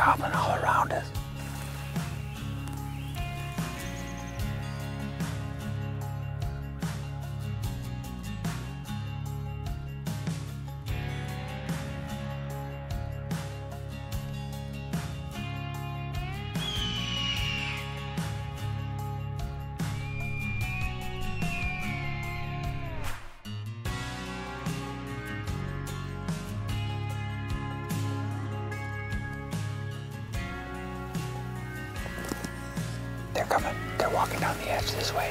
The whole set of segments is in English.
gobbling all around us. Coming. They're walking down the edge this way.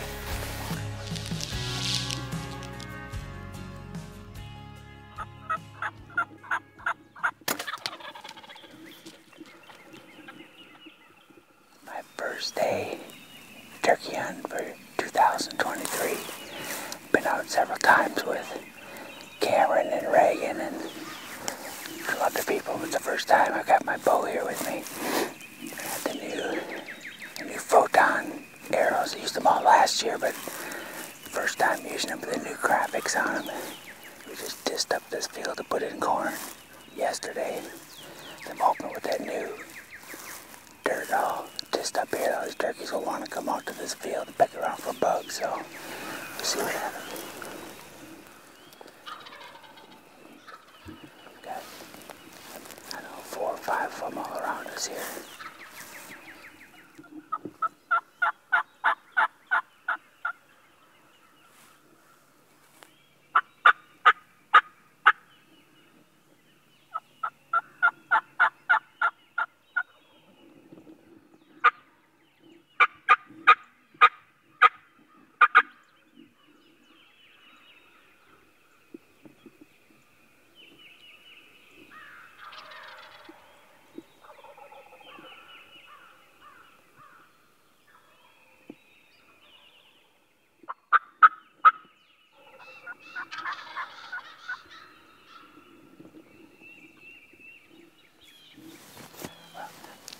My first day turkey hunt for 2023. Been out several times with Cameron and Reagan and some other people. It's the first time I've got my bow here with me. The new the new photon arrows. I used them all last year, but first time using them with the new graphics on them. We just disced up this field to put in corn yesterday. I'm hoping with that new dirt all disced up here, all these turkeys will want to come out to this field and peck around for bugs. So we'll see what happens. Got, I don't know, four or five of them all around us here.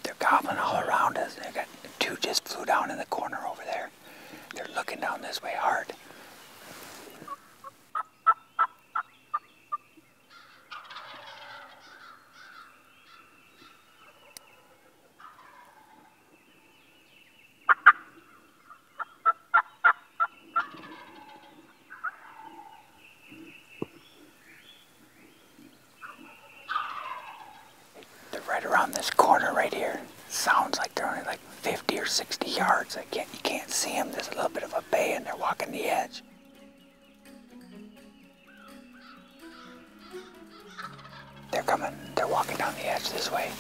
They're gobbling all around us. They got two just flew down in the corner over there. They're down this way hard. They're right around this corner right here. Sounds like they're only like 50 or 60 yards. I can't, you can't see them. There's a little bit of a bay and they're walking the edge. They're coming. They're walking down the edge this way.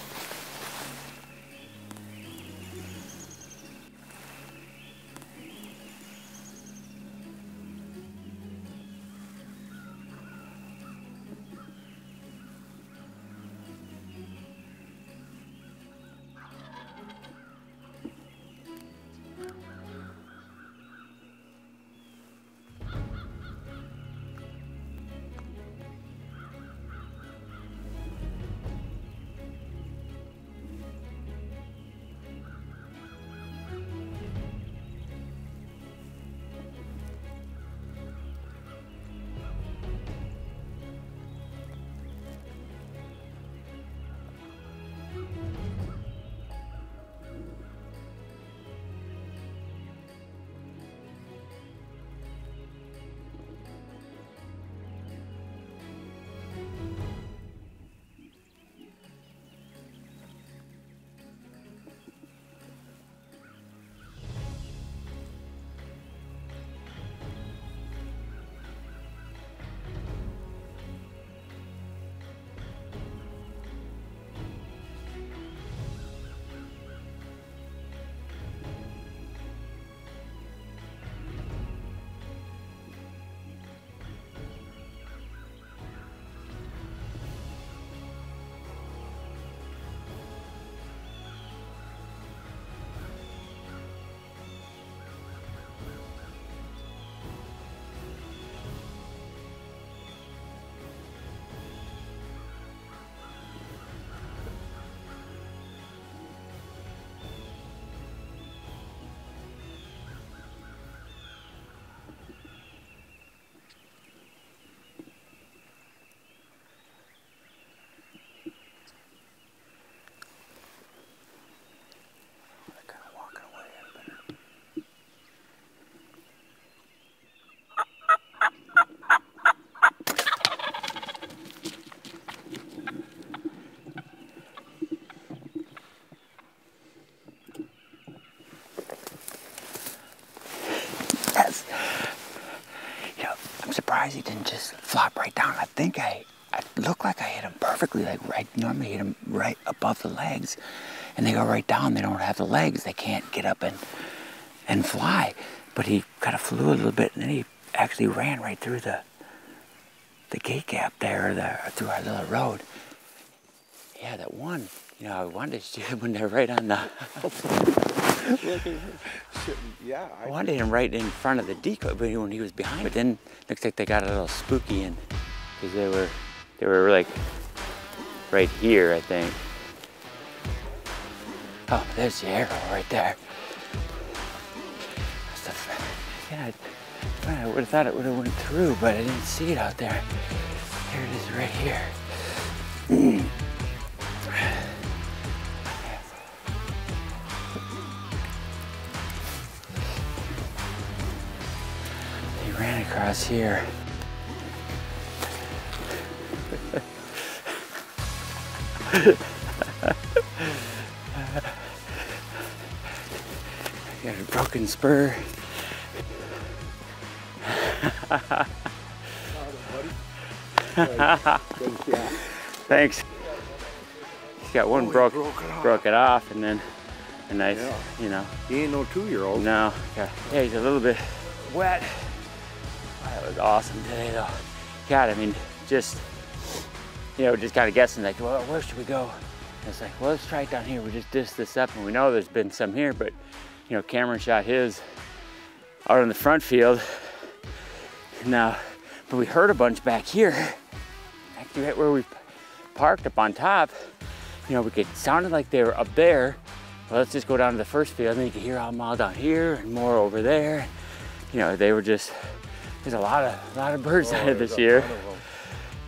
Surprised he didn't just flop right down. I think I, I looked like I hit him perfectly, like right, normally hit him right above the legs. And they go right down, they don't have the legs, they can't get up and, and fly. But he kind of flew a little bit and then he actually ran right through the, the gate gap there, the, through our little road. Yeah, that one, you know, I wanted to shoot when they're right on the. yeah. I, I wanted him right in front of the decoy but when he was behind. But then looks like they got a little spooky and because they were they were like right here, I think. Oh, there's the arrow right there. Yeah, I would have thought it would have went through, but I didn't see it out there. Here it is right here. across here. got a broken spur. Thanks. He's got one oh, broke, broke it, broke it, off, and then a nice, yeah. you know. He ain't no two-year-old. No. Yeah. yeah, he's a little bit wet. Was awesome today, though. God, I mean, just, you know, just kind of guessing, like, well, where should we go? And it's like, well, let's try it down here. We just disc this up, and we know there's been some here, but, you know, Cameron shot his out in the front field. Now, but we heard a bunch back here, actually right where we parked up on top. You know, we could sounded like they were up there. Well, let's just go down to the first field, and then you can hear all down here and more over there. You know, they were just there's a lot of a lot of birds oh, out of this year.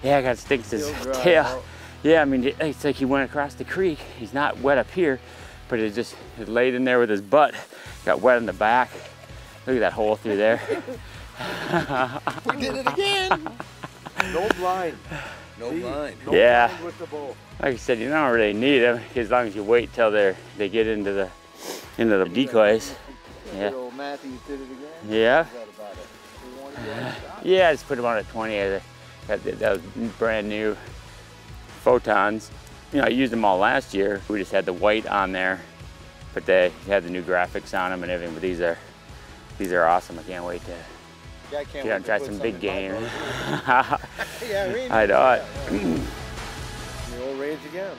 Yeah, I got stinks his tail. Out. Yeah, I mean, it's like he went across the creek. He's not wet up here, but it just it laid in there with his butt. Got wet in the back. Look at that hole through there. we did it again. No blind. No See, blind. No yeah. Blind with the. Like I said, you don't really need them as long as you wait till they're they get into the into the decoys. Yeah. old Mathews did it again. Yeah. Uh-huh. yeah, I just put them on at 20. That, that was brand new photons. You know, I used them all last year. We just had the white on there, but they had the new graphics on them and everything. But these are these are awesome. I can't wait to yeah, get out and try some big game. yeah, I know it. the old rage again.